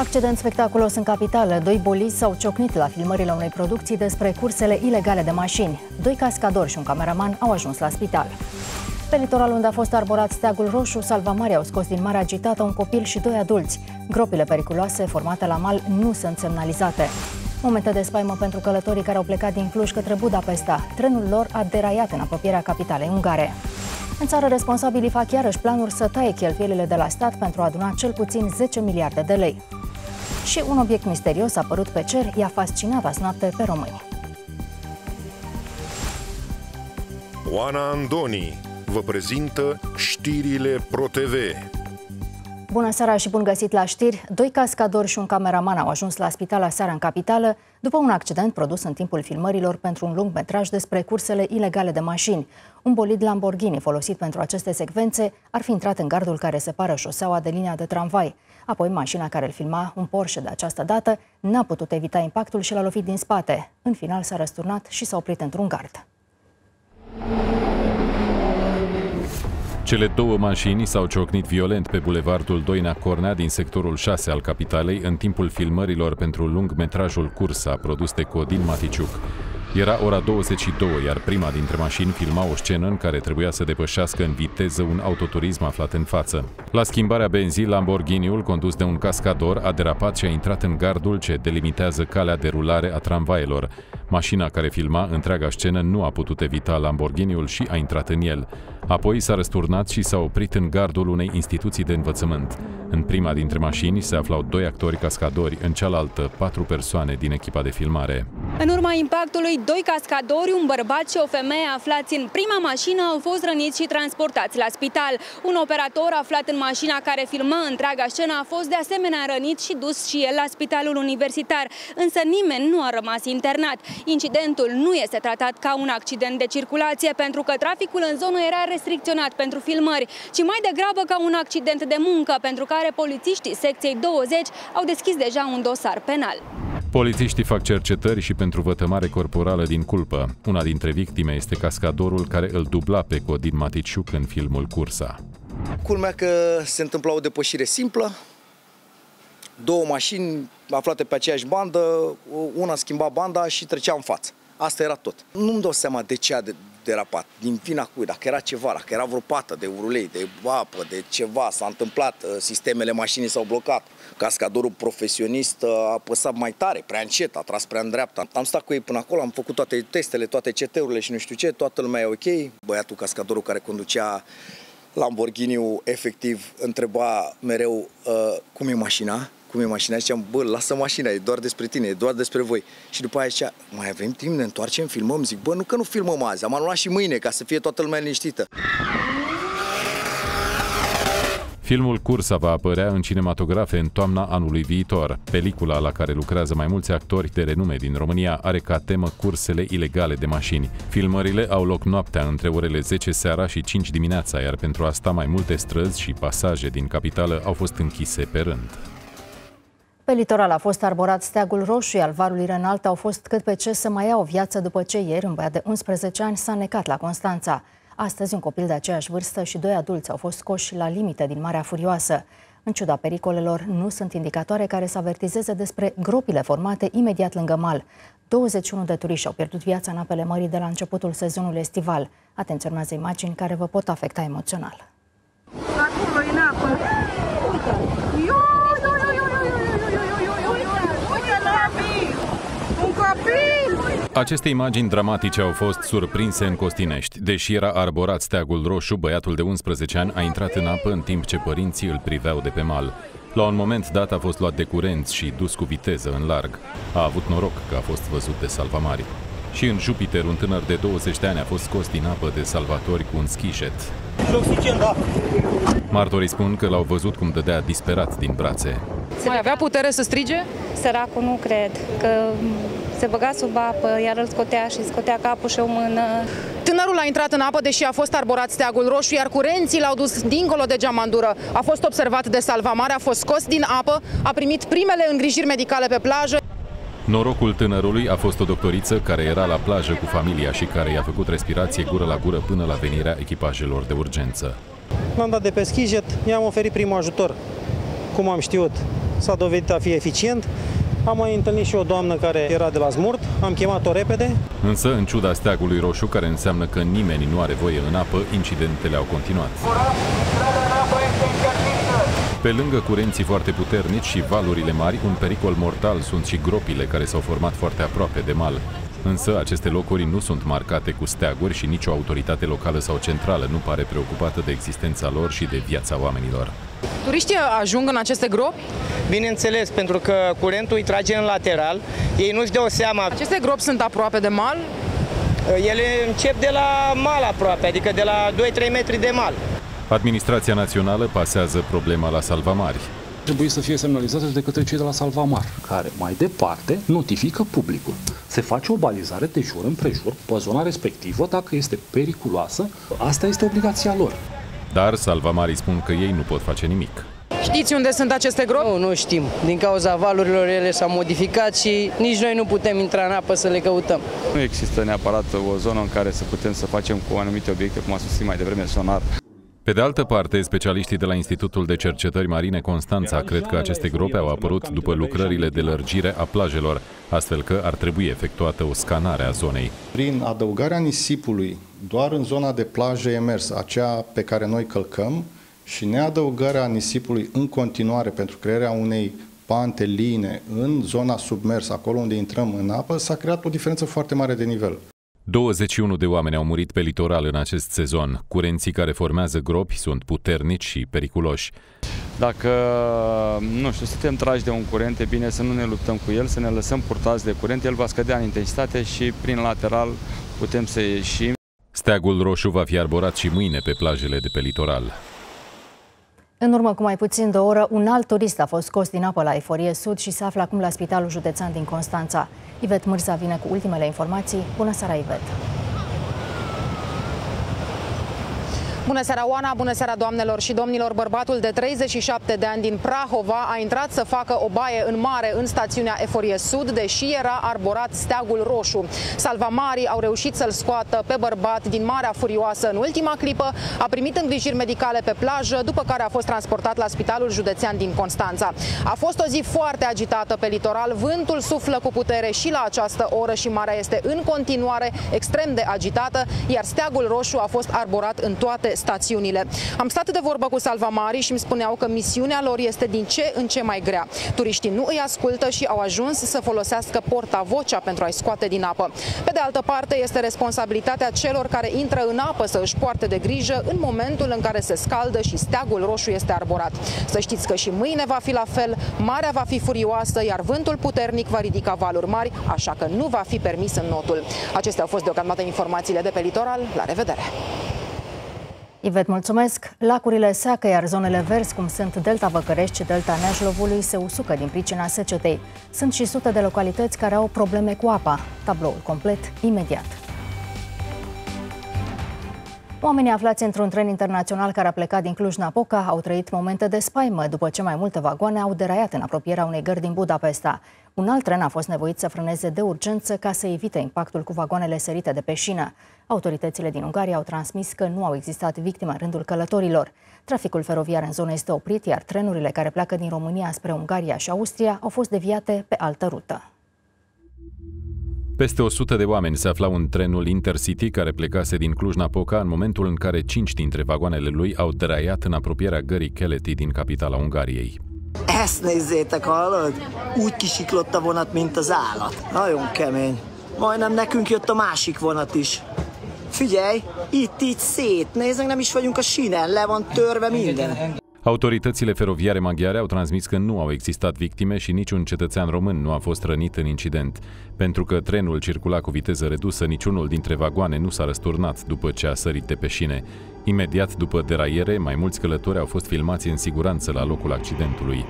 Accident spectaculos în capitală. Doi bolizi s-au ciocnit la filmările unei producții despre cursele ilegale de mașini. Doi cascadori și un cameraman au ajuns la spital. Pe litoral unde a fost arborat steagul roșu, salvamare au scos din mare agitată un copil și doi adulți. Gropile periculoase formate la mal nu sunt semnalizate. Momente de spaimă pentru călătorii care au plecat din Cluj către Budapesta. Trenul lor a deraiat în apropierea capitalei ungare. În țară, responsabilii fac iarăși planuri să taie cheltuielile de la stat pentru a aduna cel puțin 10 miliarde de lei. Și un obiect misterios apărut pe cer i-a fascinat azi noapte pe români. Oana Andoni vă prezintă știrile ProTV. Bună seara și bun găsit la știri! Doi cascadori și un cameraman au ajuns la spital seara în capitală după un accident produs în timpul filmărilor pentru un lung metraj despre cursele ilegale de mașini. Un bolid Lamborghini folosit pentru aceste secvențe ar fi intrat în gardul care separă șoseaua de linia de tramvai. Apoi, mașina care îl filma, un Porsche de această dată, n-a putut evita impactul și l-a lovit din spate. În final s-a răsturnat și s-a oprit într-un gard. Cele două mașini s-au ciocnit violent pe bulevardul Doina Cornea din sectorul 6 al capitalei în timpul filmărilor pentru lung metrajul Cursa produs de Codin Maticiuc. Era ora 22, iar prima dintre mașini filma o scenă în care trebuia să depășească în viteză un autoturism aflat în față. La schimbarea benzii, Lamborghiniul, condus de un cascador, a derapat și a intrat în gardul ce delimitează calea de rulare a tramvaielor. Mașina care filma întreaga scenă nu a putut evita Lamborghiniul și a intrat în el. Apoi s-a răsturnat și s-a oprit în gardul unei instituții de învățământ. În prima dintre mașini se aflau doi actori cascadori, în cealaltă patru persoane din echipa de filmare. În urma impactului, doi cascadori, un bărbat și o femeie aflați în prima mașină au fost răniți și transportați la spital. Un operator aflat în mașina care filmă întreaga scenă a fost de asemenea rănit și dus și el la spitalul universitar, însă nimeni nu a rămas internat. Incidentul nu este tratat ca un accident de circulație pentru că traficul în zonă era restricționat pentru filmări, ci mai degrabă ca un accident de muncă pentru care polițiștii secției 20 au deschis deja un dosar penal. Polițiștii fac cercetări și pentru vătămare corporală din culpă. Una dintre victime este cascadorul care îl dubla pe Codin Maticiuc în filmul Cursa. Culmea că se întâmpla o depășire simplă, două mașini aflate pe aceeași bandă, una schimba banda și trecea în față. Asta era tot. Nu-mi dau seama de ce a derapat, din vina cui, dacă era ceva, dacă era vreo pată de urulei, de apă, de ceva, s-a întâmplat, uh, sistemele mașinii s-au blocat, cascadorul profesionist uh, a apăsat mai tare, prea încet, a tras prea în dreapta. Am stat cu ei până acolo, am făcut toate testele, toate CT-urile și nu știu ce, toată lumea e ok. Băiatul cascadorul care conducea Lamborghini-ul efectiv întreba mereu uh, cum e mașina, cum e mașina, ziceam, bă, lasă mașina, e doar despre tine, e doar despre voi. Și după aia zicea, mai avem timp, ne întoarcem, filmăm? Zic, bă, nu că nu filmăm azi, am anulat și mâine, ca să fie toată lumea liniștită. Filmul Cursa va apărea în cinematografe în toamna anului viitor. Pelicula la care lucrează mai mulți actori de renume din România are ca temă cursele ilegale de mașini. Filmările au loc noaptea între orele 10 seara și 5 dimineața, iar pentru asta mai multe străzi și pasaje din capitală au fost închise pe rând. Pe litoral a fost arborat steagul roșu, iar varul Renalt au fost cât pe ce să mai ia o viață după ce ieri un băiat de 11 ani s-a necat la Constanța. Astăzi un copil de aceeași vârstă și doi adulți au fost scoși la limite din Marea Furioasă. În ciuda pericolelor, nu sunt indicatoare care să avertizeze despre gropile formate imediat lângă mal. 21 de turiști au pierdut viața în apele mării de la începutul sezonului estival. Atenționează imagini care vă pot afecta emoțional. Acolo, în apă. Uite! Aceste imagini dramatice au fost surprinse în Costinești. Deși era arborat steagul roșu, băiatul de 11 ani a intrat în apă în timp ce părinții îl priveau de pe mal. La un moment dat a fost luat de curent și dus cu viteză în larg. A avut noroc că a fost văzut de salvamari. Și în Jupiter, un tânăr de 20 de ani a fost scos din apă de salvatori cu un schișet. Oxigen, da. Martorii spun că l-au văzut cum dădea disperat din brațe. Mai avea putere să strige? Săracul nu cred, că se băga sub apă, iar îl scotea și scotea capul și o mână. Tânărul a intrat în apă, deși a fost arborat steagul roșu, iar curenții l-au dus dincolo de geamandură. A fost observat de salvamare, a fost scos din apă, a primit primele îngrijiri medicale pe plajă. Norocul tânărului a fost o doctoriță care era la plajă cu familia și care i-a făcut respirație gură la gură până la venirea echipajelor de urgență. M-am dat de pe schijet, i-am oferit primul ajutor, cum am știut. s-a dovedit a fi eficient. Am mai întâlnit și o doamnă care era de la Smurt, am chemat-o repede. Însă, în ciuda steagului roșu, care înseamnă că nimeni nu are voie în apă, incidentele au continuat. Pe lângă curenții foarte puternici și valurile mari, un pericol mortal sunt și gropile care s-au format foarte aproape de mal. Însă aceste locuri nu sunt marcate cu steaguri și nicio autoritate locală sau centrală nu pare preocupată de existența lor și de viața oamenilor. Turiștii ajung în aceste gropi? Bineînțeles, pentru că curentul îi trage în lateral, ei nu-și dau seama. Aceste gropi sunt aproape de mal? Ele încep de la mal aproape, adică de la 2-3 metri de mal. Administrația națională pasează problema la salvamari. Trebuie să fie semnalizată de către cei de la Salvamar, care mai departe notifică publicul. Se face o balizare de jur împrejur pe zona respectivă dacă este periculoasă. Asta este obligația lor. Dar salvamarii spun că ei nu pot face nimic. Știți unde sunt aceste gropi? Nu, nu știm. Din cauza valurilor ele s-au modificat și nici noi nu putem intra în apă să le căutăm. Nu există neapărat o zonă în care să putem să facem cu anumite obiecte, cum a susținut mai devreme sonar, pe de altă parte, specialiștii de la Institutul de Cercetări Marine Constanța cred că aceste grope au apărut după lucrările de lărgire a plajelor, astfel că ar trebui efectuată o scanare a zonei. Prin adăugarea nisipului doar în zona de plajă emersă, aceea pe care noi călcăm, și neadăugarea nisipului în continuare pentru crearea unei pante line în zona submersă, acolo unde intrăm în apă, s-a creat o diferență foarte mare de nivel. 21 de oameni au murit pe litoral în acest sezon. Curenții care formează gropi sunt puternici și periculoși. Dacă, nu știu, suntem tragi de un curent, e bine să nu ne luptăm cu el, să ne lăsăm purtați de curent, el va scădea în intensitate și prin lateral putem să ieșim. Steagul roșu va fi arborat și mâine pe plajele de pe litoral. În urmă cu mai puțin de o oră, un alt turist a fost scos din apă la Eforie Sud și se află acum la Spitalul Județean din Constanța. Ivet Mârza vine cu ultimele informații. Bună seara, Ivet! Bună seara, Oana! Bună seara, doamnelor și domnilor! Bărbatul de 37 de ani din Prahova a intrat să facă o baie în mare în stațiunea Eforie Sud, deși era arborat steagul roșu. Salvamarii au reușit să-l scoată pe bărbat din Marea Furioasă în ultima clipă, a primit îngrijiri medicale pe plajă, după care a fost transportat la Spitalul Județean din Constanța. A fost o zi foarte agitată pe litoral, vântul suflă cu putere și la această oră și marea este în continuare extrem de agitată, iar steagul roșu a fost arborat în toate stațiunile. Am stat de vorbă cu salvamarii și îmi spuneau că misiunea lor este din ce în ce mai grea. Turiștii nu îi ascultă și au ajuns să folosească portavocea pentru a-i scoate din apă. Pe de altă parte, este responsabilitatea celor care intră în apă să își poarte de grijă în momentul în care se scaldă și steagul roșu este arborat. Să știți că și mâine va fi la fel, marea va fi furioasă, iar vântul puternic va ridica valuri mari, așa că nu va fi permis în notul. Acestea au fost deocamdată informațiile de pe litoral. La revedere! Ivet, mulțumesc! Lacurile seacă, iar zonele verzi, cum sunt Delta Văcărești și Delta Neajlovului, se usucă din pricina secetei. Sunt și sute de localități care au probleme cu apa. Tabloul complet, imediat. Oamenii aflați într-un tren internațional care a plecat din Cluj-Napoca au trăit momente de spaimă după ce mai multe vagoane au deraiat în apropierea unei gări din Budapesta. Un alt tren a fost nevoit să frâneze de urgență ca să evite impactul cu vagoanele sărite de pe șină. Autoritățile din Ungaria au transmis că nu au existat victime în rândul călătorilor. Traficul feroviar în zonă este oprit, iar trenurile care pleacă din România spre Ungaria și Austria au fost deviate pe altă rută. Peste 100 de oameni se aflau în trenul Intercity care plecase din Cluj-Napoca în momentul în care cinci dintre vagoanele lui au deraiat în apropierea gării Keleti din capitala Ungariei. Ezt nézzétek, hallod? Úgy kisiklott a vonat, mint az állat. Nagyon kemény. Majdnem nekünk jött a másik vonat is. Figyelj, itt így szét, nézzük, nem is vagyunk a sinen, le van törve minden. Autoritățile feroviare maghiare au transmis că nu au existat victime și niciun cetățean român nu a fost rănit în incident. Pentru că trenul circula cu viteză redusă, niciunul dintre vagoane nu s-a răsturnat după ce a sărit de pe șine. Imediat după deraiere, mai mulți călători au fost filmați în siguranță la locul accidentului.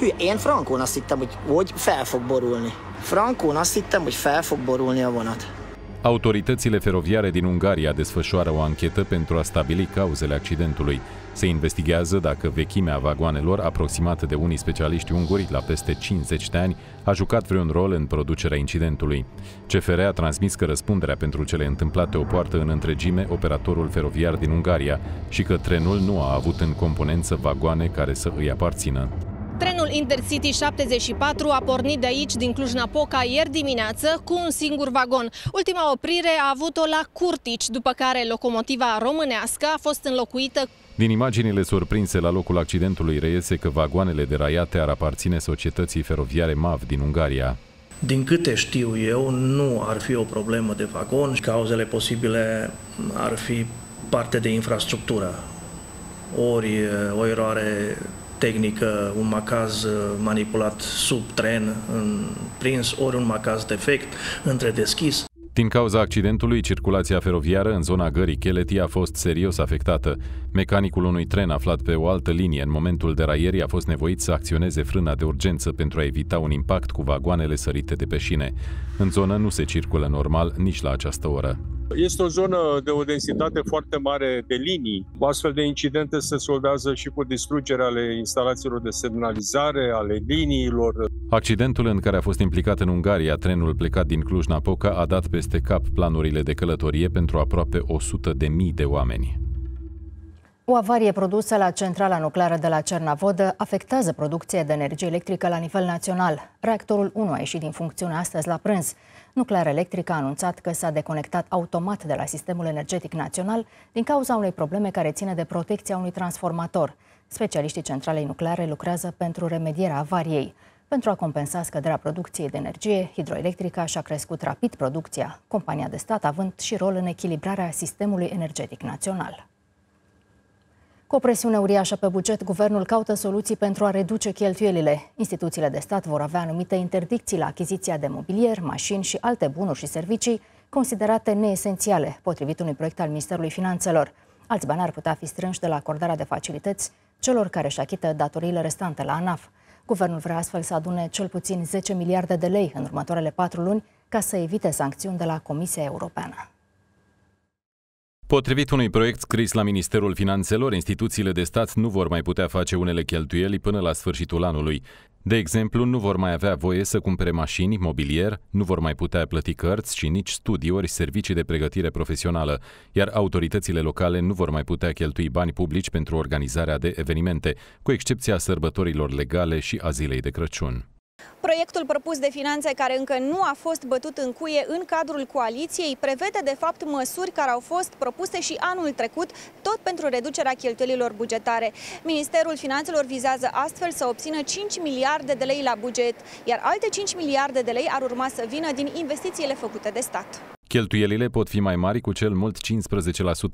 Hű, én frankón azt hittem, hogy, hogy fel fog borulni. Frankón azt hittem, hogy fel fog borulni a vonat. Autoritățile feroviare din Ungaria desfășoară o anchetă pentru a stabili cauzele accidentului. Se investigează dacă vechimea vagoanelor, aproximată de unii specialiști unguri la peste 50 de ani, a jucat vreun rol în producerea incidentului. CFR a transmis că răspunderea pentru cele întâmplate o poartă în întregime operatorul feroviar din Ungaria și că trenul nu a avut în componență vagoane care să îi aparțină. Trenul Trenul Intercity 74 a pornit de aici, din Cluj-Napoca, ieri dimineață, cu un singur vagon. Ultima oprire a avut-o la Curtici, după care locomotiva românească a fost înlocuită din imaginile surprinse la locul accidentului reiese că vagoanele deraiate ar aparține societății feroviare MAV din Ungaria. Din câte știu eu, nu ar fi o problemă de vagon. Cauzele posibile ar fi parte de infrastructură. Ori o eroare tehnică, un macaz manipulat sub tren, în prins, ori un macaz defect, între deschis. Din cauza accidentului, circulația feroviară în zona gării Cheleti a fost serios afectată. Mecanicul unui tren aflat pe o altă linie în momentul deraierii a fost nevoit să acționeze frâna de urgență pentru a evita un impact cu vagoanele sărite de pe șine. În zonă nu se circulă normal nici la această oră. Este o zonă de o densitate foarte mare de linii. Astfel de incidente se soldează și cu distrugerea ale instalațiilor de semnalizare, ale liniilor. Accidentul în care a fost implicat în Ungaria trenul plecat din Cluj-Napoca a dat peste cap planurile de călătorie pentru aproape 100 de mii de oameni. O avarie produsă la centrala nucleară de la Cernavodă afectează producția de energie electrică la nivel național. Reactorul 1 a ieșit din funcțiune astăzi la prânz. Nuclear Electric a anunțat că s-a deconectat automat de la sistemul energetic național din cauza unei probleme care ține de protecția unui transformator. Specialiștii centralei nucleare lucrează pentru remedierea avariei. Pentru a compensa scăderea producției de energie, Hidroelectrica și-a crescut rapid producția, compania de stat având și rol în echilibrarea sistemului energetic național. Cu o presiune uriașă pe buget, guvernul caută soluții pentru a reduce cheltuielile. Instituțiile de stat vor avea anumite interdicții la achiziția de mobilier, mașini și alte bunuri și servicii considerate neesențiale, potrivit unui proiect al Ministerului Finanțelor. Alți bani ar putea fi strânși de la acordarea de facilități celor care își achită datoriile restante la ANAF. Guvernul vrea astfel să adune cel puțin 10 miliarde de lei în următoarele patru luni ca să evite sancțiuni de la Comisia Europeană. Potrivit unui proiect scris la Ministerul Finanțelor, instituțiile de stat nu vor mai putea face unele cheltuieli până la sfârșitul anului. De exemplu, nu vor mai avea voie să cumpere mașini, mobilier, nu vor mai putea plăti cărți și nici studii ori servicii de pregătire profesională, iar autoritățile locale nu vor mai putea cheltui bani publici pentru organizarea de evenimente, cu excepția sărbătorilor legale și a zilei de Crăciun. Proiectul propus de finanțe, care încă nu a fost bătut în cuie în cadrul coaliției, prevede de fapt măsuri care au fost propuse și anul trecut, tot pentru reducerea cheltuielilor bugetare. Ministerul Finanțelor vizează astfel să obțină 5 miliarde de lei la buget, iar alte 5 miliarde de lei ar urma să vină din investițiile făcute de stat. Cheltuielile pot fi mai mari cu cel mult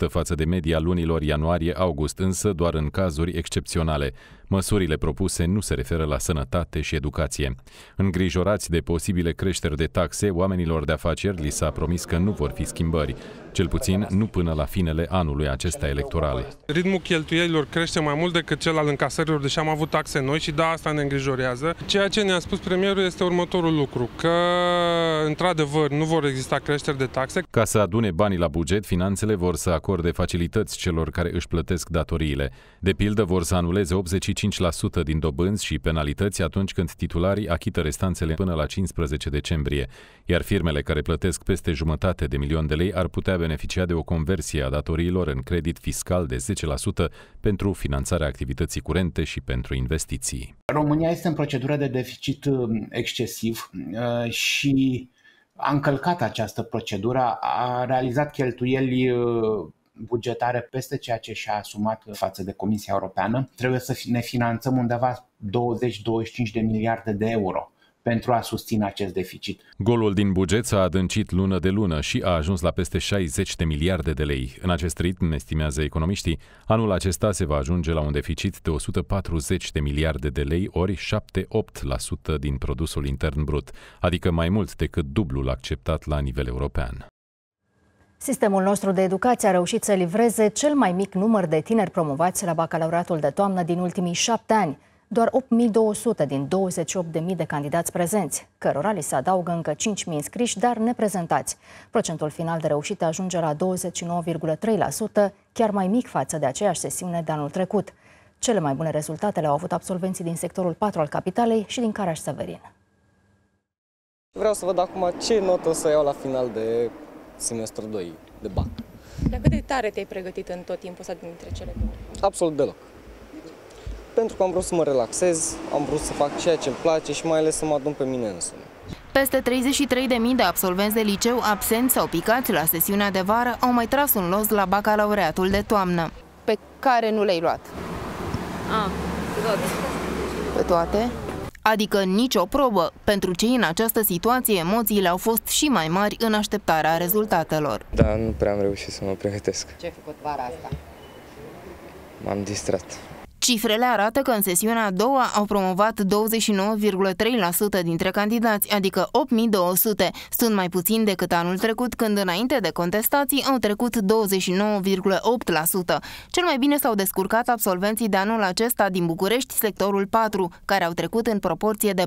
15% față de media lunilor ianuarie-august, însă doar în cazuri excepționale. Măsurile propuse nu se referă la sănătate și educație. Îngrijorați de posibile creșteri de taxe, oamenilor de afaceri li s-a promis că nu vor fi schimbări, cel puțin nu până la finele anului acesta electoral. Ritmul cheltuielilor crește mai mult decât cel al încasărilor, deși am avut taxe noi și da, asta ne îngrijorează. Ceea ce ne-a spus premierul este următorul lucru, că într-adevăr nu vor exista creșteri de taxe. Ca să adune banii la buget, finanțele vor să acorde facilități celor care își plătesc datoriile. De pildă, vor să anuleze 85% din dobânzi și penalități atunci când titularii achită restanțele până la 15 decembrie, iar firmele care plătesc peste jumătate de milion de lei ar putea beneficia de o conversie a datoriilor în credit fiscal de 10% pentru finanțarea activității curente și pentru investiții. România este în procedură de deficit um, excesiv uh, și a încălcat această procedură, a realizat cheltuieli uh, bugetare peste ceea ce și-a asumat față de Comisia Europeană. Trebuie să ne finanțăm undeva 20-25 de miliarde de euro pentru a susține acest deficit. Golul din buget s-a adâncit lună de lună și a ajuns la peste 60 de miliarde de lei. În acest ritm, estimează economiștii, anul acesta se va ajunge la un deficit de 140 de miliarde de lei, ori 7-8% din produsul intern brut, adică mai mult decât dublul acceptat la nivel european. Sistemul nostru de educație a reușit să livreze cel mai mic număr de tineri promovați la bacalaureatul de toamnă din ultimii șapte ani – doar 8.200 din 28.000 de candidați prezenți, cărora li se adaugă încă 5.000 înscriși, dar neprezentați. Procentul final de reușită ajunge la 29,3%, chiar mai mic față de aceeași sesiune de anul trecut. Cele mai bune rezultate le-au avut absolvenții din sectorul 4 al capitalei și din Caraș-Severin. Vreau să văd acum ce notă o să iau la final de semestru 2 de BAC. Dar cât de tare te-ai pregătit în tot timpul ăsta dintre cele două? Absolut deloc. pentru că am vrut să mă relaxez, am vrut să fac ceea ce îmi place și mai ales să mă adun pe mine însumi. Peste 33.000 de absolvenți de liceu absenți sau picați la sesiunea de vară au mai tras un los la bacalaureatul de toamnă. Pe care nu le-ai luat? A, toate. Pe toate? Adică nicio probă. Pentru cei în această situație, emoțiile au fost și mai mari în așteptarea rezultatelor. Da, nu prea am reușit să mă pregătesc. Ce ai făcut vara asta? M-am distrat. Cifrele arată că în sesiunea a doua au promovat 29,3% dintre candidați, adică 8200. Sunt mai puțin decât anul trecut, când înainte de contestații au trecut 29,8%. Cel mai bine s-au descurcat absolvenții de anul acesta din București, sectorul 4, care au trecut în proporție de 46,5%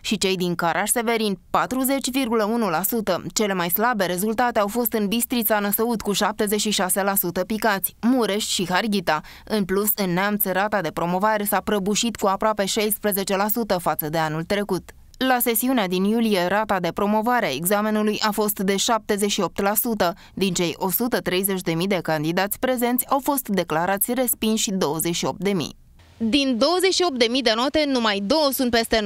și cei din Caraș-Severin 40,1%. Cele mai slabe rezultate au fost în Bistrița Năsăud cu 76% picați, Mureș și Harghita Marghita. În plus, în Neamț, rata de promovare s-a prăbușit cu aproape 16% față de anul trecut. La sesiunea din iulie, rata de promovare a examenului a fost de 78%. Din cei 130.000 de candidați prezenți au fost declarați respinși 28.000. Din 28.000 de note, numai 2 sunt peste 9,50,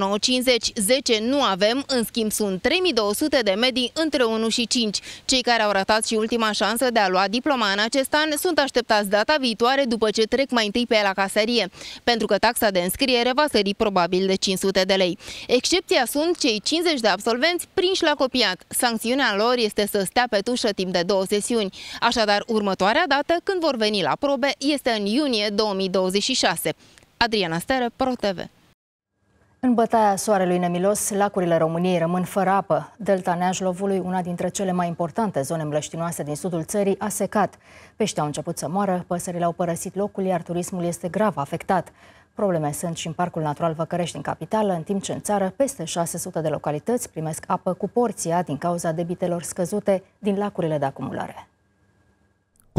10 nu avem, în schimb sunt 3200 de medii între 1 și 5. Cei care au ratat și ultima șansă de a lua diploma în acest an sunt așteptați data viitoare după ce trec mai întâi pe la caserie, pentru că taxa de înscriere va sări probabil de 500 de lei. Excepția sunt cei 50 de absolvenți prinși la copiat. Sancțiunea lor este să stea pe tușă timp de două sesiuni. Așadar, următoarea dată când vor veni la probe este în iunie 2026. Adriana Stere, ProTV. În bătaia soarelui nemilos, lacurile României rămân fără apă. Delta Neajlovului, una dintre cele mai importante zone mlăștinoase din sudul țării, a secat. Peștii au început să moară, păsările au părăsit locul, iar turismul este grav afectat. Probleme sunt și în Parcul Natural Văcărești, în capitală, în timp ce în țară peste 600 de localități primesc apă cu porția din cauza debitelor scăzute din lacurile de acumulare.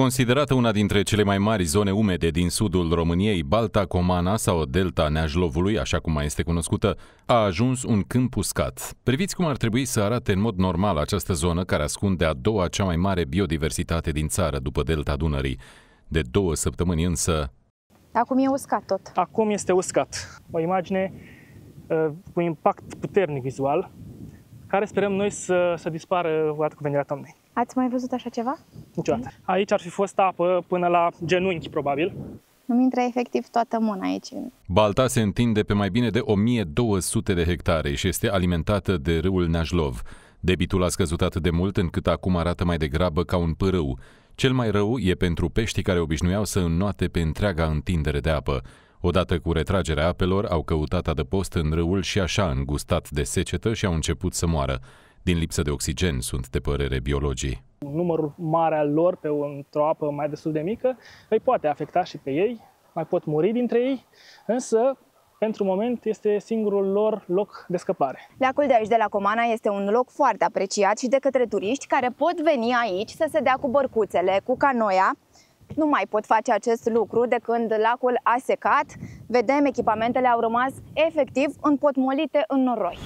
Considerată una dintre cele mai mari zone umede din sudul României, Balta Comana sau Delta Neajlovului, așa cum mai este cunoscută, a ajuns un câmp uscat. Priviți cum ar trebui să arate în mod normal această zonă care ascunde a doua cea mai mare biodiversitate din țară după Delta Dunării. De două săptămâni însă... Acum e uscat tot. Acum este uscat. O imagine uh, cu impact puternic vizual, care sperăm noi să, să dispară odată cu venirea toamnei. Ați mai văzut așa ceva? Niciodată. Aici ar fi fost apă până la genunchi, probabil. Nu intră efectiv toată mâna aici. Balta se întinde pe mai bine de 1200 de hectare și este alimentată de râul Neajlov. Debitul a scăzut atât de mult încât acum arată mai degrabă ca un pârâu. Cel mai rău e pentru peștii care obișnuiau să înnoate pe întreaga întindere de apă. Odată cu retragerea apelor, au căutat adăpost în râul și așa îngustat de secetă și au început să moară. Din lipsă de oxigen sunt de părere biologii. Numărul mare al lor pe o apă mai destul de mică îi poate afecta și pe ei, mai pot muri dintre ei, însă pentru moment este singurul lor loc de scăpare. Lacul de aici, de la Comana, este un loc foarte apreciat și de către turiști care pot veni aici să se dea cu bărcuțele, cu canoia. Nu mai pot face acest lucru de când lacul a secat. Vedem, echipamentele au rămas efectiv împotmolite în noroi.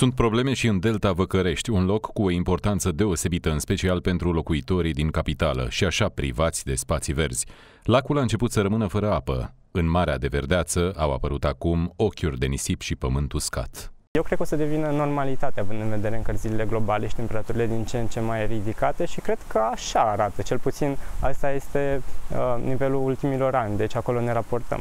Sunt probleme și în Delta Văcărești, un loc cu o importanță deosebită, în special pentru locuitorii din capitală și așa privați de spații verzi. Lacul a început să rămână fără apă. În Marea de Verdeață au apărut acum ochiuri de nisip și pământ uscat. Eu cred că o să devină normalitate, având în vedere încălzirile globale și temperaturile din ce în ce mai ridicate și cred că așa arată, cel puțin asta este uh, nivelul ultimilor ani, deci acolo ne raportăm.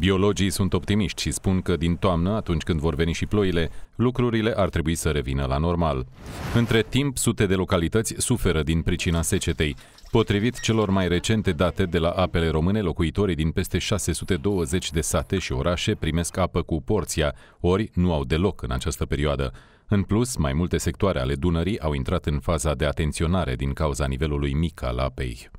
Biologii sunt optimiști și spun că din toamnă, atunci când vor veni și ploile, lucrurile ar trebui să revină la normal. Între timp, sute de localități suferă din pricina secetei. Potrivit celor mai recente date de la apele române, locuitorii din peste 620 de sate și orașe primesc apă cu porția, ori nu au deloc în această perioadă. În plus, mai multe sectoare ale Dunării au intrat în faza de atenționare din cauza nivelului mic al apei.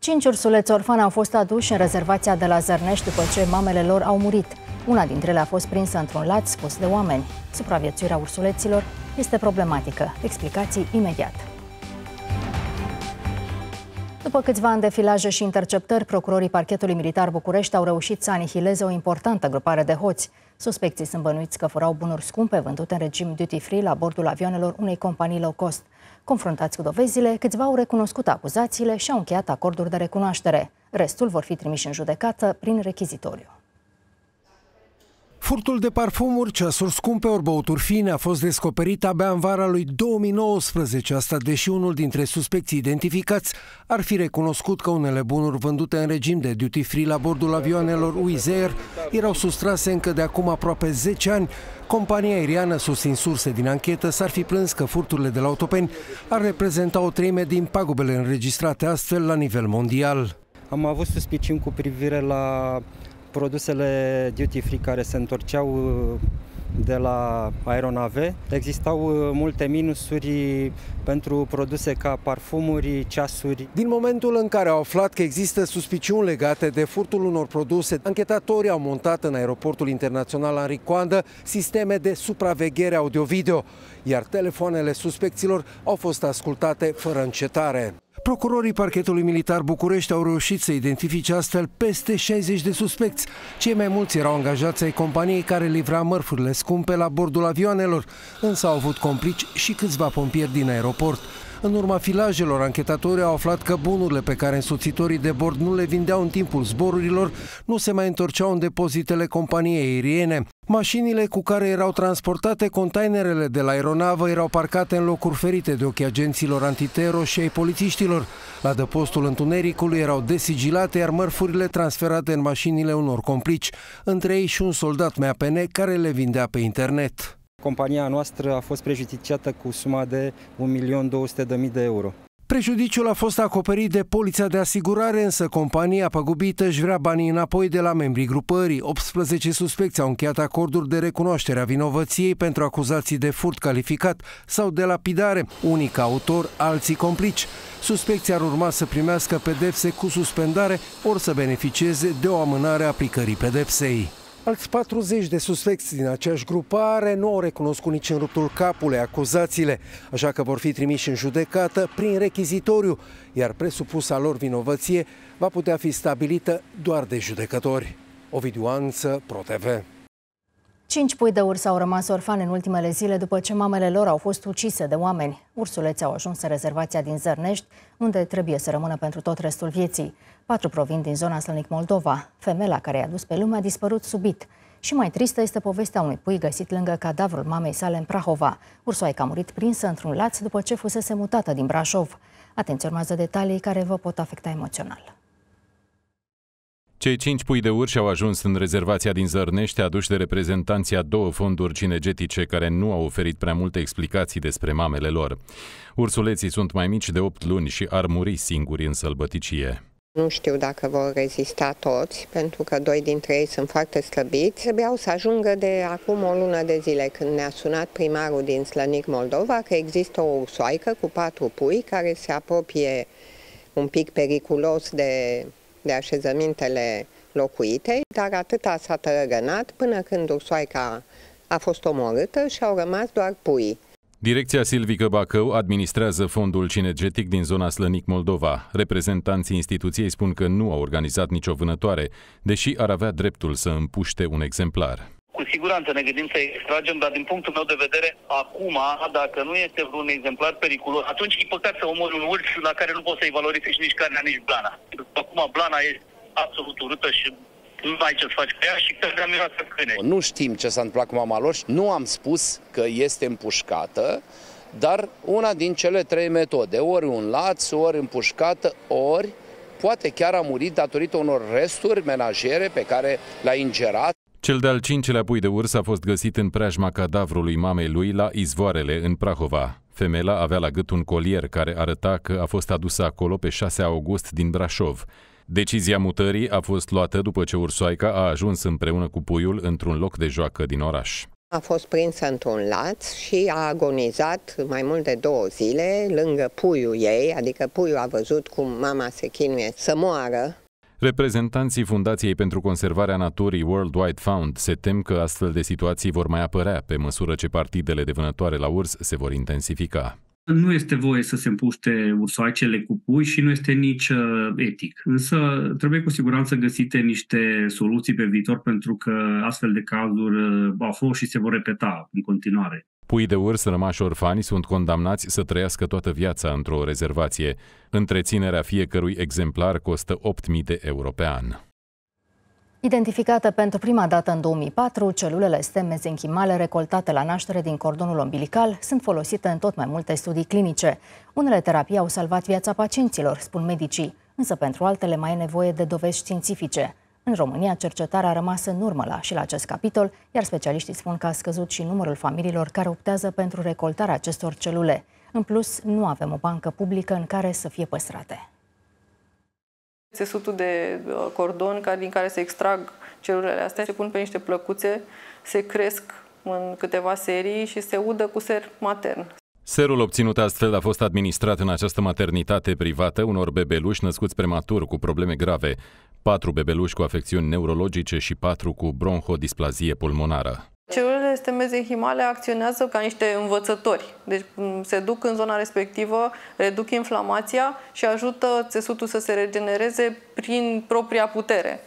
Cinci ursuleți orfane au fost aduși în rezervația de la Zărnești după ce mamele lor au murit. Una dintre ele a fost prinsă într-un lat spus de oameni. Supraviețuirea ursuleților este problematică. Explicații imediat. După câțiva ani de filaje și interceptări, procurorii parchetului militar București au reușit să anihileze o importantă grupare de hoți. Suspecții sunt bănuiți că furau bunuri scumpe vândute în regim duty-free la bordul avioanelor unei companii low cost. Confruntați cu dovezile, câțiva au recunoscut acuzațiile și au încheiat acorduri de recunoaștere. Restul vor fi trimiși în judecată prin rechizitoriu. Furtul de parfumuri, ceasuri scumpe ori băuturi fine a fost descoperit abia în vara lui 2019, asta deși unul dintre suspecții identificați ar fi recunoscut că unele bunuri vândute în regim de duty-free la bordul avioanelor Wizz Air erau sustrase încă de acum aproape 10 ani. Compania aeriană, susțin surse din anchetă, s-ar fi plâns că furturile de la autopeni ar reprezenta o treime din pagubele înregistrate astfel la nivel mondial. Am avut suspiciuni cu privire la produsele duty-free care se întorceau uh, de la aeronave. Existau uh, multe minusuri pentru produse ca parfumuri, ceasuri. Din momentul în care au aflat că există suspiciuni legate de furtul unor produse, anchetatorii au montat în aeroportul internațional Henri Coandă sisteme de supraveghere audio-video, iar telefoanele suspecților au fost ascultate fără încetare. Procurorii parchetului militar București au reușit să identifice astfel peste 60 de suspecți. Cei mai mulți erau angajați ai companiei care livra mărfurile scumpe la bordul avioanelor, însă au avut complici și câțiva pompieri din aeroport. În urma filajelor, anchetatorii au aflat că bunurile pe care însoțitorii de bord nu le vindeau în timpul zborurilor nu se mai întorceau în depozitele companiei aeriene. Mașinile cu care erau transportate containerele de la aeronavă erau parcate în locuri ferite de ochii agenților antitero și ai polițiștilor. La dăpostul întunericului erau desigilate, iar mărfurile transferate în mașinile unor complici, între ei și un soldat MAPN care le vindea pe internet. Compania noastră a fost prejudiciată cu suma de 1.200.000 de euro. Prejudiciul a fost acoperit de poliția de asigurare, însă compania păgubită își vrea banii înapoi de la membrii grupării. 18 suspecți au încheiat acorduri de recunoaștere a vinovăției pentru acuzații de furt calificat sau de lapidare, unii ca autor, alții complici. Suspecții ar urma să primească pedepse cu suspendare ori să beneficieze de o amânare a aplicării pedepsei. Alți 40 de suspecți din aceeași grupare nu au recunoscut nici în ruptul capului acuzațiile, așa că vor fi trimiși în judecată prin rechizitoriu, iar presupusa lor vinovăție va putea fi stabilită doar de judecători. Ovidiu Anță, ProTV. Cinci pui de urs au rămas orfane în ultimele zile după ce mamele lor au fost ucise de oameni. Ursuleți au ajuns în rezervația din Zărnești, unde trebuie să rămână pentru tot restul vieții. Patru provin din zona Slănic Moldova. Femeia care i-a dus pe lume a dispărut subit. Și mai tristă este povestea unui pui găsit lângă cadavrul mamei sale în Prahova. Ursoaica a murit prinsă într-un laț după ce fusese mutată din Brașov. Atenție, urmează detalii care vă pot afecta emoțional. Cei cinci pui de urși au ajuns în rezervația din Zărnești, aduși de reprezentanții a două fonduri cinegetice care nu au oferit prea multe explicații despre mamele lor. Ursuleții sunt mai mici de 8 luni și ar muri singuri în sălbăticie. Nu știu dacă vor rezista toți, pentru că doi dintre ei sunt foarte slăbiți. Trebuiau să ajungă de acum o lună de zile, când ne-a sunat primarul din Slănic Moldova că există o ursoaică cu patru pui care se apropie un pic periculos de, de așezămintele locuite, dar atâta s-a tărăgănat până când ursoaica a fost omorâtă și au rămas doar pui. Direcția Silvică Bacău administrează fondul cinegetic din zona Slănic Moldova. Reprezentanții instituției spun că nu au organizat nicio vânătoare, deși ar avea dreptul să împuște un exemplar. Cu siguranță ne gândim să extragem, dar din punctul meu de vedere, acum, dacă nu este vreun exemplar periculos, atunci e păcat să omori un urs la care nu poți să-i valorifici nici carnea, nici blana. Acum blana e absolut urâtă și nu ai ce faci cu ea și că miroasă câine. Nu știm ce s-a întâmplat cu mama lor, nu am spus că este împușcată, dar una din cele trei metode, ori un laț, ori împușcată, ori poate chiar a murit datorită unor resturi menajere pe care le-a ingerat. Cel de-al cincilea pui de urs a fost găsit în preajma cadavrului mamei lui la Izvoarele, în Prahova. Femeia avea la gât un colier care arăta că a fost adusă acolo pe 6 august din Brașov. Decizia mutării a fost luată după ce ursoaica a ajuns împreună cu puiul într-un loc de joacă din oraș. A fost prinsă într-un laț și a agonizat mai mult de două zile lângă puiul ei, adică puiul a văzut cum mama se chinuie să moară. Reprezentanții Fundației pentru Conservarea Naturii World Wide Fund se tem că astfel de situații vor mai apărea pe măsură ce partidele de vânătoare la urs se vor intensifica. Nu este voie să se împuște ursoacele cu pui și nu este nici uh, etic. Însă trebuie cu siguranță găsite niște soluții pe viitor pentru că astfel de cazuri uh, au fost și se vor repeta în continuare. Pui de urs rămași orfani sunt condamnați să trăiască toată viața într-o rezervație. Întreținerea fiecărui exemplar costă 8.000 de euro pe an. Identificată pentru prima dată în 2004, celulele stem mezenchimale recoltate la naștere din cordonul umbilical sunt folosite în tot mai multe studii clinice. Unele terapii au salvat viața pacienților, spun medicii, însă pentru altele mai e nevoie de dovezi științifice. În România, cercetarea a rămas în urmă la și la acest capitol, iar specialiștii spun că a scăzut și numărul familiilor care optează pentru recoltarea acestor celule. În plus, nu avem o bancă publică în care să fie păstrate. Țesutul de uh, cordon din care se extrag celulele astea se pun pe niște plăcuțe, se cresc în câteva serii și se udă cu ser matern. Serul obținut astfel a fost administrat în această maternitate privată unor bebeluși născuți prematur cu probleme grave, patru bebeluși cu afecțiuni neurologice și patru cu bronhodisplazie pulmonară. Celulele este mezenhimale acționează ca niște învățători. Deci se duc în zona respectivă, reduc inflamația și ajută țesutul să se regenereze prin propria putere.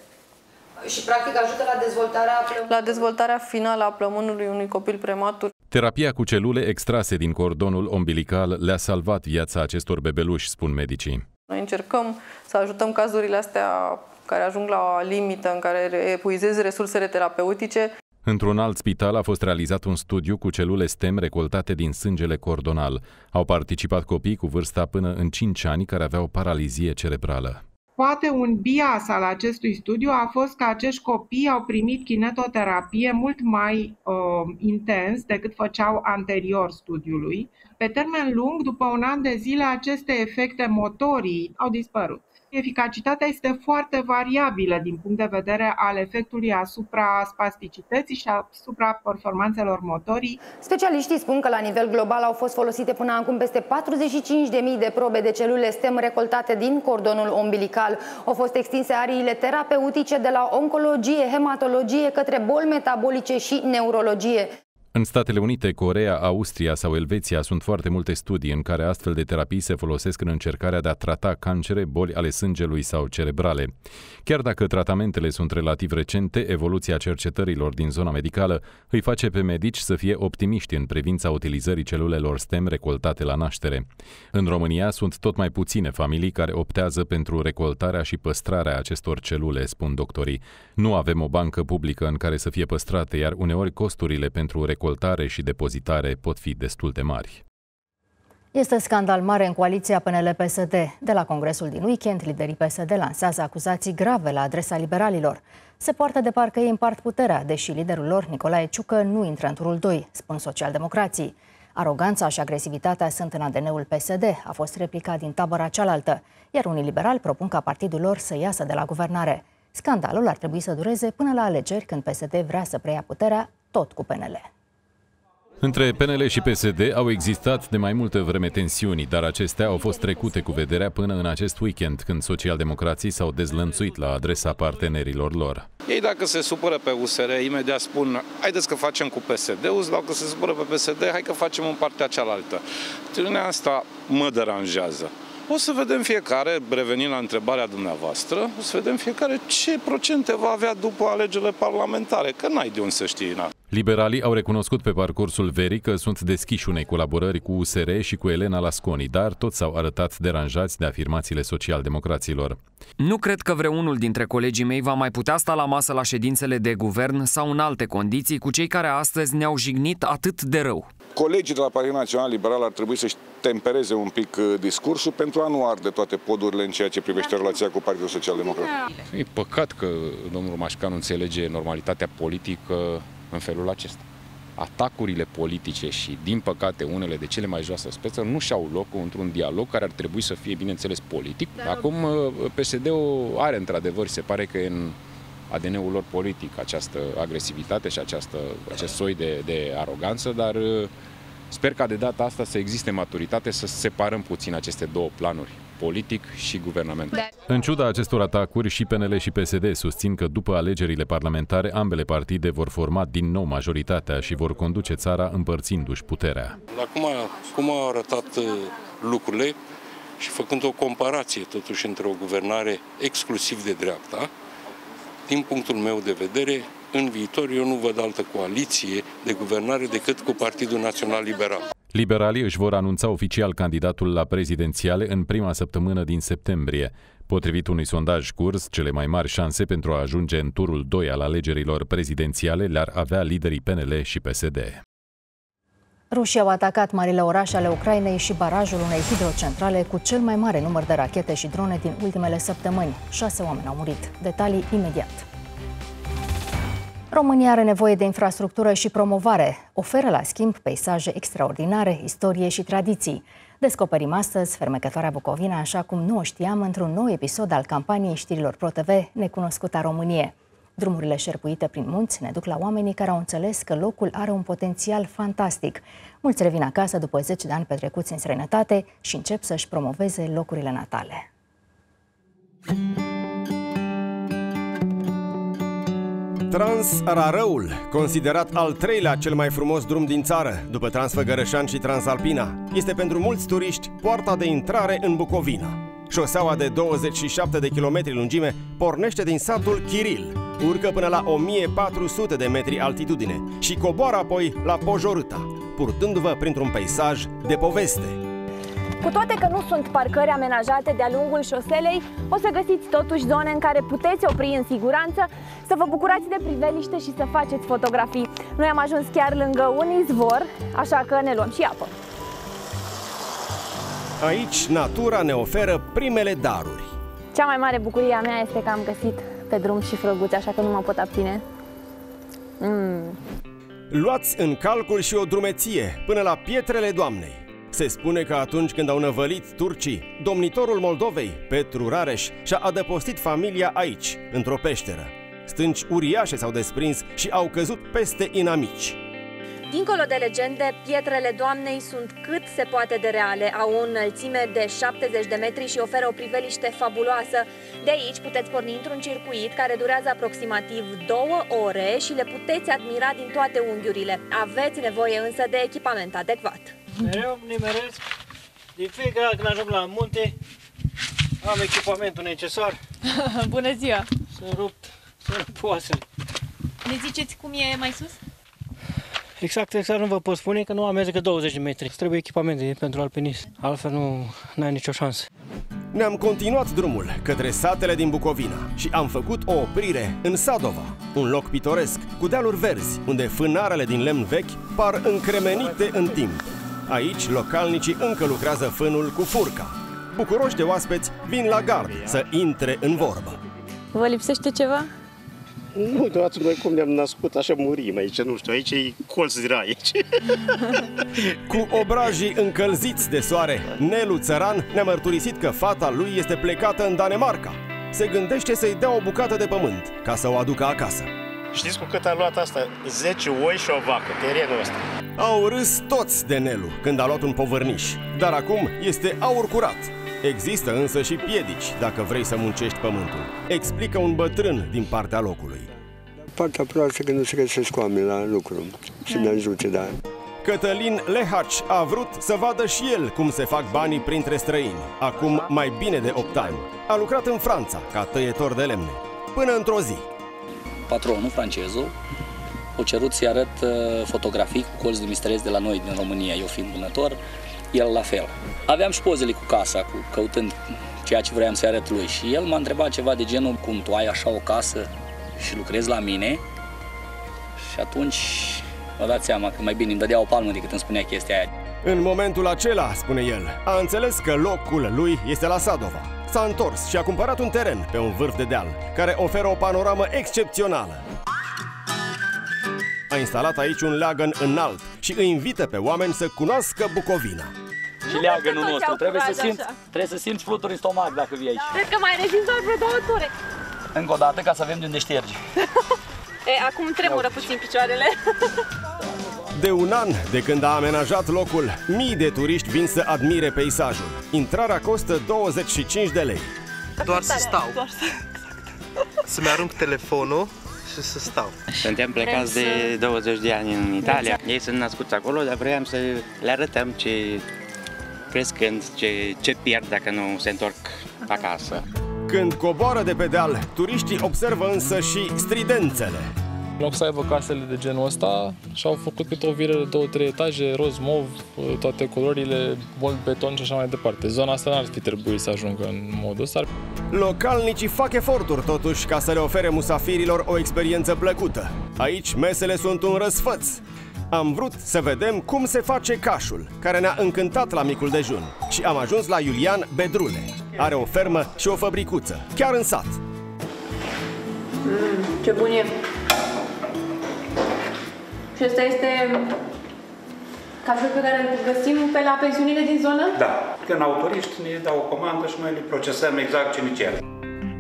Și practic ajută la dezvoltarea plămânului. La dezvoltarea finală a plămânului unui copil prematur. Terapia cu celule extrase din cordonul umbilical le-a salvat viața acestor bebeluși, spun medicii. Noi încercăm să ajutăm cazurile astea care ajung la limită în care epuizez resursele terapeutice Într-un alt spital a fost realizat un studiu cu celule STEM recoltate din sângele cordonal. Au participat copii cu vârsta până în 5 ani care aveau paralizie cerebrală. Poate un bias al acestui studiu a fost că acești copii au primit kinetoterapie mult mai uh, intens decât făceau anterior studiului. Pe termen lung, după un an de zile, aceste efecte motorii au dispărut. Eficacitatea este foarte variabilă din punct de vedere al efectului asupra spasticității și asupra performanțelor motorii. Specialiștii spun că la nivel global au fost folosite până acum peste 45.000 de probe de celule STEM recoltate din cordonul umbilical. Au fost extinse ariile terapeutice de la oncologie, hematologie către boli metabolice și neurologie. În Statele Unite, Corea, Austria sau Elveția sunt foarte multe studii în care astfel de terapii se folosesc în încercarea de a trata cancere, boli ale sângelui sau cerebrale. Chiar dacă tratamentele sunt relativ recente, evoluția cercetărilor din zona medicală îi face pe medici să fie optimiști în privința utilizării celulelor STEM recoltate la naștere. În România sunt tot mai puține familii care optează pentru recoltarea și păstrarea acestor celule, spun doctorii. Nu avem o bancă publică în care să fie păstrate, iar uneori costurile pentru recoltare și depozitare pot fi destul de mari. Este scandal mare în coaliția PNL-PSD. De la congresul din weekend, liderii PSD lansează acuzații grave la adresa liberalilor. Se poartă de parcă ei împart puterea, deși liderul lor, Nicolae Ciucă, nu intră în turul 2, spun socialdemocrații. Aroganța și agresivitatea sunt în ADN-ul PSD, a fost replicat din tabăra cealaltă, iar unii liberali propun ca partidul lor să iasă de la guvernare. Scandalul ar trebui să dureze până la alegeri, când PSD vrea să preia puterea, tot cu PNL. Între PNL și PSD au existat de mai multă vreme tensiuni, dar acestea au fost trecute cu vederea până în acest weekend, când socialdemocrații s-au dezlănțuit la adresa partenerilor lor. Ei dacă se supără pe USR, imediat spun, haideți că facem cu PSD-ul, dacă se supără pe PSD, hai că facem în partea cealaltă. Târnea asta mă deranjează. O să vedem fiecare, revenind la întrebarea dumneavoastră, o să vedem fiecare ce procente va avea după alegerile parlamentare, că n-ai de unde să știi. Na. Liberalii au recunoscut pe parcursul verii că sunt deschiși unei colaborări cu USR și cu Elena Lasconi, dar toți s-au arătat deranjați de afirmațiile social-democraților. Nu cred că vreunul dintre colegii mei va mai putea sta la masă la ședințele de guvern sau în alte condiții cu cei care astăzi ne-au jignit atât de rău. Colegii de la Partidul Național Liberal ar trebui să-și tempereze un pic uh, discursul pentru a nu arde toate podurile în ceea ce privește relația cu Partidul Social Democrat. E păcat că domnul Mașcan înțelege normalitatea politică în felul acesta. Atacurile politice și, din păcate, unele de cele mai joase speță nu și-au loc într-un dialog care ar trebui să fie, bineînțeles, politic. Acum, uh, PSD-ul are, într-adevăr, se pare că e în ADN-ul lor politic această agresivitate și această, acest soi de, de aroganță, dar uh, sper ca de data asta să existe maturitate să separăm puțin aceste două planuri politic și guvernamental. Da. În ciuda acestor atacuri, și PNL și PSD susțin că după alegerile parlamentare, ambele partide vor forma din nou majoritatea și vor conduce țara împărțindu-și puterea. Acum, cum au arătat uh, lucrurile și făcând o comparație totuși între o guvernare exclusiv de dreapta, din punctul meu de vedere, în viitor eu nu văd altă coaliție de guvernare decât cu Partidul Național Liberal. Liberalii își vor anunța oficial candidatul la prezidențiale în prima săptămână din septembrie. Potrivit unui sondaj curs, cele mai mari șanse pentru a ajunge în turul 2 al alegerilor prezidențiale le-ar avea liderii PNL și PSD. Rușii au atacat marile orașe ale Ucrainei și barajul unei hidrocentrale cu cel mai mare număr de rachete și drone din ultimele săptămâni. Șase oameni au murit. Detalii imediat. România are nevoie de infrastructură și promovare. Oferă la schimb peisaje extraordinare, istorie și tradiții. Descoperim astăzi fermecătoarea Bucovina, așa cum nu o știam, într-un nou episod al campaniei știrilor ProTV, Necunoscuta Românie. Drumurile șerpuite prin munți ne duc la oamenii care au înțeles că locul are un potențial fantastic. Mulți revin acasă după 10 de ani petrecuți în străinătate și încep să-și promoveze locurile natale. Trans Rarăul, considerat al treilea cel mai frumos drum din țară, după Transfăgărășan și Transalpina, este pentru mulți turiști poarta de intrare în Bucovina. Șoseaua de 27 de kilometri lungime pornește din satul Chiril, urcă până la 1400 de metri altitudine și coboară apoi la Pojorâta, purtându-vă printr-un peisaj de poveste. Cu toate că nu sunt parcări amenajate de-a lungul șoselei, o să găsiți totuși zone în care puteți opri în siguranță, să vă bucurați de priveliște și să faceți fotografii. Noi am ajuns chiar lângă un izvor, așa că ne luăm și apă. Aici, natura ne oferă primele daruri. Cea mai mare bucurie a mea este că am găsit pe drum și frăguți, așa că nu mă pot abține. Mm. Luați în calcul și o drumeție până la Pietrele Doamnei. Se spune că atunci când au năvălit turcii, domnitorul Moldovei, Petru Rareș, și-a adăpostit familia aici, într-o peșteră. Stânci uriașe s-au desprins și au căzut peste inamici. Dincolo de legende, pietrele Doamnei sunt cât se poate de reale, au o înălțime de 70 de metri și oferă o priveliște fabuloasă. De aici puteți porni într-un circuit care durează aproximativ două ore și le puteți admira din toate unghiurile. Aveți nevoie însă de echipament adecvat. Mereu nimeresc, din fiecare dată când ajung la munte, am echipamentul necesar. Bună ziua! Să rup, să rup poasele. Ne ziceți cum e mai sus? Exact, exact nu vă pot spune că nu am mers decât 20 de metri. Trebuie echipamente pentru alpinism, altfel nu ai nicio șansă. Ne-am continuat drumul către satele din Bucovina și am făcut o oprire în Sadova, un loc pitoresc cu dealuri verzi, unde fânarele din lemn vechi par încremenite în timp. Aici, localnicii încă lucrează fânul cu furca. Bucuroși de oaspeți vin la gard să intre în vorbă. Vă lipsește ceva? Nu, doar noi cum ne-am născut, așa murim aici, nu știu, aici e colț de rai aici. Cu obrajii încălziți de soare, Nelu Țăran ne-a mărturisit că fata lui este plecată în Danemarca. Se gândește să-i dea o bucată de pământ ca să o aducă acasă. Știți cu cât a luat asta? 10 oi și o vacă, terenul ăsta. Au râs toți de Nelu când a luat un povărniș, dar acum este aur curat. Există însă și piedici dacă vrei să muncești pământul, explică un bătrân din partea locului. Partea proastă că nu se găsesc oameni la lucru să ne ajute, da. Cătălin Lehaci a vrut să vadă și el cum se fac banii printre străini, acum mai bine de 8 ani. A lucrat în Franța ca tăietor de lemne, până într-o zi. Patronul, francezul, o cerut să-i arăt uh, fotografii cu colți de misterezi de la noi, din România. Eu fiind vânător, el la fel. Aveam și pozele cu casa, cu căutând ceea ce vreau să-i arăt lui și el m-a întrebat ceva de genul cum tu ai așa o casă și lucrezi la mine și atunci vă dați seama că mai bine îmi dădea o palmă decât îmi spunea chestia aia. În momentul acela, spune el, a înțeles că locul lui este la Sadova. S-a întors și a cumpărat un teren pe un vârf de deal, care oferă o panoramă excepțională. A instalat aici un leagăn înalt și îi invită pe oameni să cunoască Bucovina. Și leagănul nostru, trebuie să, simți, trebuie să simți fluturi în stomac dacă vii aici. Cred că mai rezist doar vreo două ture. Încă o dată ca să avem de unde ștergi. e, acum tremură puțin picioarele. De un an de când a amenajat locul, mii de turiști vin să admire peisajul. Intrarea costă 25 de lei. Doar să stau. Doar să... Să-mi arunc telefonul și să stau. Suntem plecați de 20 de ani în Italia. Ei sunt născuți acolo, dar vreau să le arătăm ce crescând, ce, ce pierd dacă nu se întorc acasă. Când coboară de pe deal, turiștii observă însă și stridențele. În loc să aibă casele de genul ăsta, și-au făcut câte o vilă de două, trei etaje, roz, mov, toate culorile, mult beton și așa mai departe. Zona asta n-ar fi trebuit să ajungă în modul ăsta. Localnicii fac eforturi totuși ca să le ofere musafirilor o experiență plăcută. Aici mesele sunt un răsfăț. Am vrut să vedem cum se face cașul, care ne-a încântat la micul dejun. Și am ajuns la Iulian Bedrule. Are o fermă și o fabricuță, chiar în sat. Mm, ce bun e! Și ăsta este cașul pe care îl găsim pe la pensiunile din zonă? Da. Când au turiști ne dau o comandă și noi le procesăm exact ce ne cer.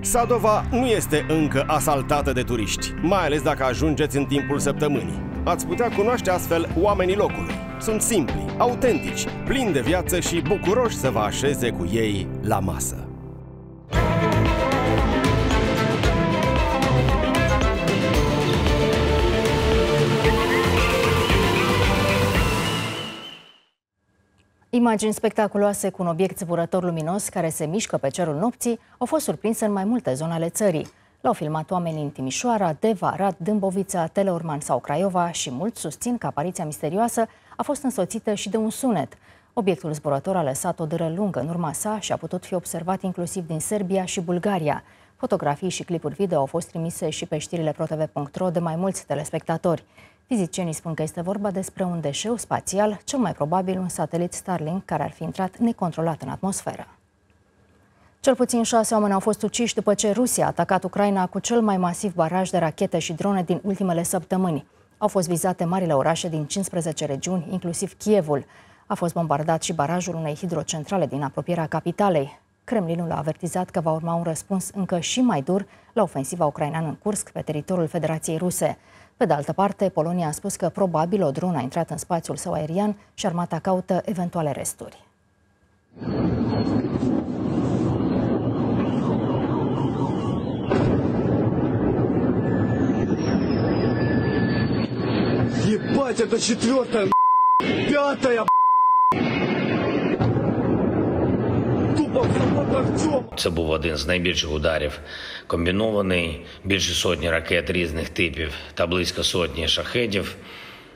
Sadova nu este încă asaltată de turiști, mai ales dacă ajungeți în timpul săptămânii. Ați putea cunoaște astfel oamenii locului. Sunt simpli, autentici, plini de viață și bucuroși să vă așeze cu ei la masă. Imagini spectaculoase cu un obiect zburător luminos care se mișcă pe cerul nopții au fost surprinse în mai multe zone ale țării. L-au filmat oamenii în Timișoara, Deva, Arad, Dâmbovița, Teleorman sau Craiova și mulți susțin că apariția misterioasă a fost însoțită și de un sunet. Obiectul zburător a lăsat o dără lungă în urma sa și a putut fi observat inclusiv din Serbia și Bulgaria. Fotografii și clipuri video au fost trimise și pe știrile protv.ro de mai mulți telespectatori. Fizicienii spun că este vorba despre un deșeu spațial, cel mai probabil un satelit Starlink care ar fi intrat necontrolat în atmosferă. Cel puțin șase oameni au fost uciși după ce Rusia a atacat Ucraina cu cel mai masiv baraj de rachete și drone din ultimele săptămâni. Au fost vizate marile orașe din 15 regiuni, inclusiv Kievul. A fost bombardat și barajul unei hidrocentrale din apropierea capitalei. Kremlinul a avertizat că va urma un răspuns încă și mai dur la ofensiva ucraineană în Kursk, pe teritoriul Federației Ruse. Pe de altă parte, Polonia a spus că probabil o dronă a intrat în spațiul său aerian și armata caută eventuale resturi. Ебать, это четвертая, пятая, Це був один з найбільших ударів. Комбінований більше сотні ракет різних типів та близько сотні шахедів.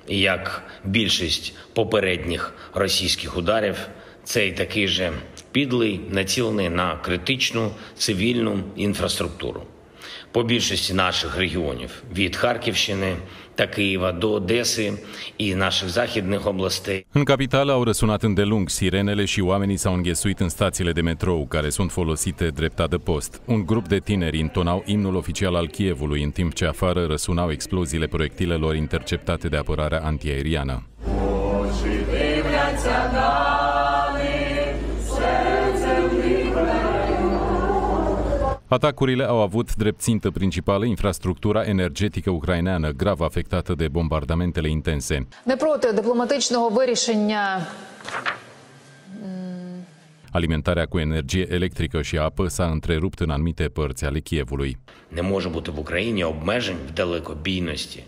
І як більшість попередніх російських ударів, цей такий же підлий націлений на критичну цивільну інфраструктуру. По більшості наших регіонів від Харківщини та Києва до Одеси і наших західних областей. În capitală au răsunat îndelung sirenele și oamenii s-au înghesuit în stațiile de metrou, care sunt folosite drept adăpost. Un grup de tineri intonau imnul oficial al Kievului, în timp ce afară răsunau exploziile proiectilelor interceptate de apărarea antiaeriană. Atacurile au avut drept țintă principală infrastructura energetică ucraineană, grav afectată de bombardamentele intense. Не проти дипломатичного вирішення Alimentarea cu energie electrică și apă s-a întrerupt în anumite părți ale Kievului. Не може бути в Україні обмежень в далекобійності,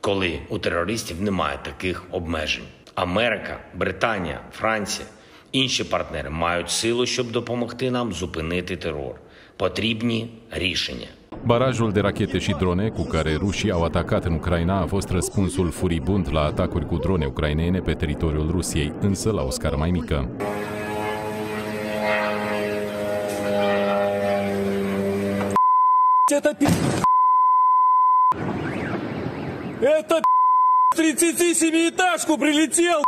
коли у терористів немає таких обмежень. Америка, Британія, Франція, інші партнери мають силу, щоб допомогти нам зупинити терор. Потрібні рішення. Barajul de rachete și drone cu care rușii au atacat în Ucraina a fost răspunsul furibund la atacuri cu drone ucrainene pe teritoriul Rusiei, însă la o scară mai mică. Это пи... Это 37-этажку прилетел!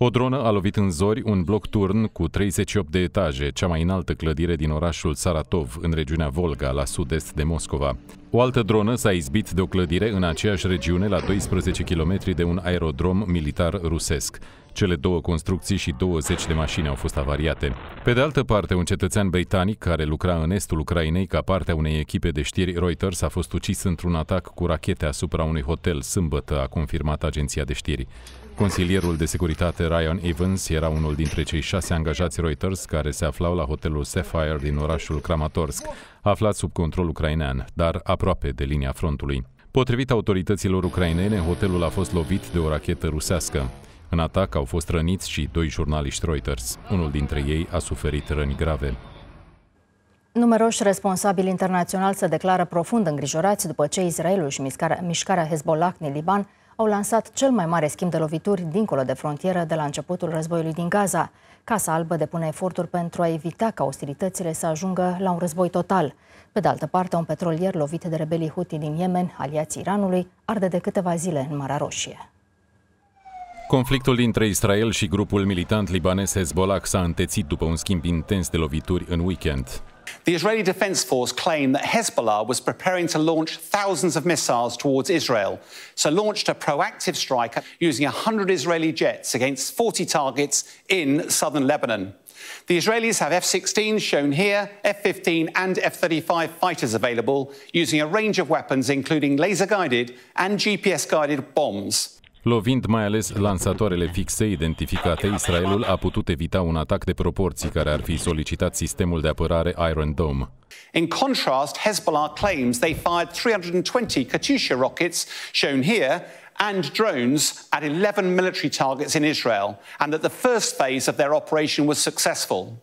O dronă a lovit în zori un bloc turn cu 38 de etaje, cea mai înaltă clădire din orașul Saratov, în regiunea Volga, la sud-est de Moscova. O altă dronă s-a izbit de o clădire în aceeași regiune, la 12 km de un aerodrom militar rusesc. Cele două construcții și 20 de mașini au fost avariate. Pe de altă parte, un cetățean britanic care lucra în estul Ucrainei ca parte a unei echipe de știri Reuters a fost ucis într-un atac cu rachete asupra unui hotel sâmbătă, a confirmat agenția de știri. Consilierul de securitate Ryan Evans era unul dintre cei șase angajați Reuters care se aflau la hotelul Sapphire din orașul Kramatorsk, aflat sub control ucrainean, dar aproape de linia frontului. Potrivit autorităților ucrainene, hotelul a fost lovit de o rachetă rusească. În atac au fost răniți și doi jurnaliști Reuters. Unul dintre ei a suferit răni grave. Numeroși responsabili internaționali se declară profund îngrijorați după ce Israelul și mișcarea, mișcarea Hezbollah din Liban au lansat cel mai mare schimb de lovituri dincolo de frontieră de la începutul războiului din Gaza. Casa Albă depune eforturi pentru a evita ca ostilitățile să ajungă la un război total. Pe de altă parte, un petrolier lovit de rebelii Houthi din Yemen, aliații Iranului, arde de câteva zile în Marea Roșie. Conflictul dintre Israel și grupul militant libanez Hezbollah s-a întețit după un schimb intens de lovituri în weekend. The Israeli Defense Force claimed that Hezbollah was preparing to launch thousands of missiles towards Israel, so launched a proactive strike using 100 Israeli jets against 40 targets in southern Lebanon. The Israelis have F 16s shown here, F 15 and F 35 fighters available, using a range of weapons, including laser guided and GPS guided bombs. Lovind mai ales lansatoarele fixe identificate, Israelul a putut evita un atac de proporții care ar fi solicitat sistemul de apărare Iron Dome. In contrast, Hezbollah claims they fired 320 Katyusha rockets, shown here, and drones at 11 military targets in Israel, and that the first phase of their operation was successful.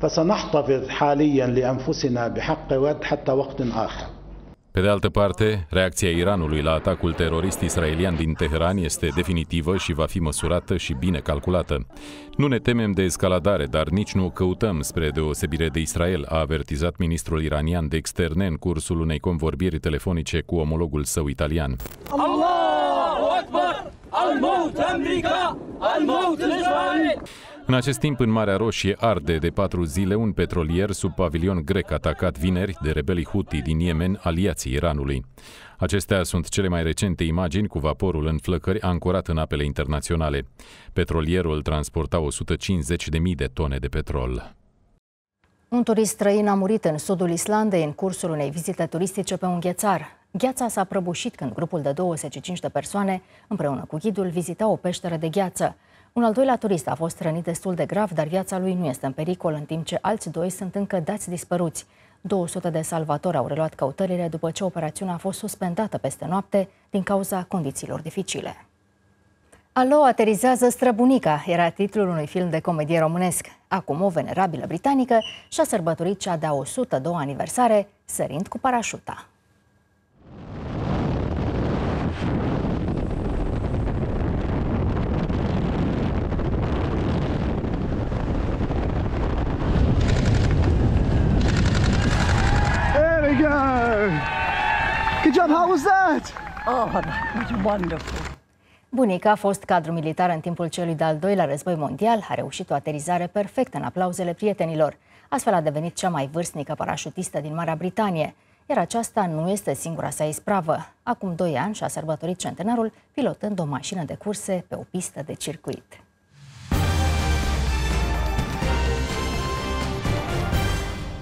فسنحتفظ حاليا لأنفسنا بحق رد حتى وقت آخر Pe de altă parte, reacția Iranului la atacul terorist israelian din Teheran este definitivă și va fi măsurată și bine calculată. Nu ne temem de escaladare, dar nici nu o căutăm spre deosebire de Israel, a avertizat ministrul iranian de externe în cursul unei convorbiri telefonice cu omologul său italian. Allahu Akbar! Al-Maut America! Al-Maut Israel! În acest timp, în Marea Roșie arde de patru zile un petrolier sub pavilion grec atacat vineri de rebelii Houthi din Yemen, aliații Iranului. Acestea sunt cele mai recente imagini cu vaporul în flăcări ancorat în apele internaționale. Petrolierul transporta 150.000 de tone de petrol. Un turist străin a murit în sudul Islandei în cursul unei vizite turistice pe un ghețar. Gheața s-a prăbușit când grupul de 25 de persoane, împreună cu ghidul, vizita o peșteră de gheață. Un al doilea turist a fost rănit destul de grav, dar viața lui nu este în pericol, în timp ce alți doi sunt încă dați dispăruți. 200 de salvatori au reluat căutările după ce operațiunea a fost suspendată peste noapte din cauza condițiilor dificile. Alo, aterizează străbunica, era titlul unui film de comedie românesc. Acum o venerabilă britanică și-a sărbătorit cea de-a 102 aniversare, sărind cu parașuta. Job, how was that? Oh, that was wonderful. Bunica a fost cadru militar în timpul celui de-al doilea război mondial, a reușit o aterizare perfectă în aplauzele prietenilor. Astfel a devenit cea mai vârstnică parașutistă din Marea Britanie. Iar aceasta nu este singura sa ispravă. Acum doi ani și-a sărbătorit centenarul pilotând o mașină de curse pe o pistă de circuit.